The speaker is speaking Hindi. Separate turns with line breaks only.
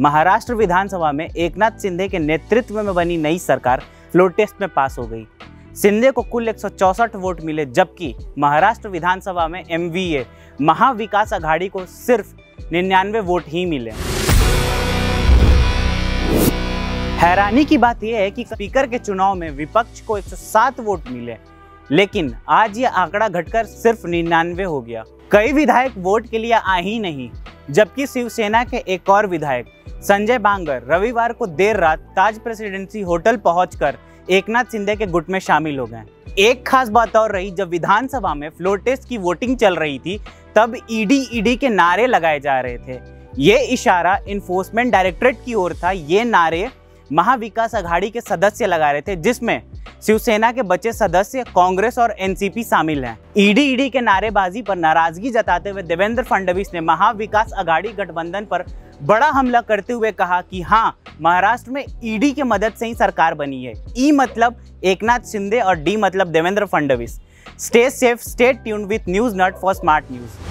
महाराष्ट्र विधानसभा में एकनाथ शिंदे के नेतृत्व में बनी नई सरकार फ्लोर टेस्ट में पास हो गई। शिंदे को कुल एक वोट मिले, जबकि महाराष्ट्र विधानसभा में एमवीए महाविकास अघाड़ी को सिर्फ़ निन्यानवे वोट ही मिले। हैरानी की बात यह है कि स्पीकर के चुनाव में विपक्ष को 107 वोट मिले, लेकिन आज ये आंकड़ा घटकर सिर्फ़ निन्यानवे हो गया। कई विधायक वोट के लिए आ ही नहीं, जबकि शिवसेना के एक और विधायक संजय बांगर रविवार को देर रात ताज प्रेसिडेंसी होटल पहुंचकर एकनाथ शिंदे के गुट में शामिल हो गए। एक खास बात और रही, जब विधानसभा में फ्लोर टेस्ट की वोटिंग चल रही थी, तब ईडी ईडी के नारे लगाए जा रहे थे। ये इशारा इन्फोर्समेंट डायरेक्टरेट की ओर था। ये नारे महाविकास अघाड़ी के सदस्य लगा रहे थे, जिसमें शिवसेना के बचे सदस्य कांग्रेस और एनसीपी शामिल हैं। ईडी ईडी के नारेबाजी पर नाराज़गी जताते हुए देवेंद्र फडणवीस ने महाविकास अघाड़ी गठबंधन पर बड़ा हमला करते हुए कहा कि हाँ महाराष्ट्र में ईडी के मदद से ही सरकार बनी है। ई मतलब एकनाथ शिंदे और डी मतलब Devendra Fadnavis. Stay safe stay tune with news nut for smart news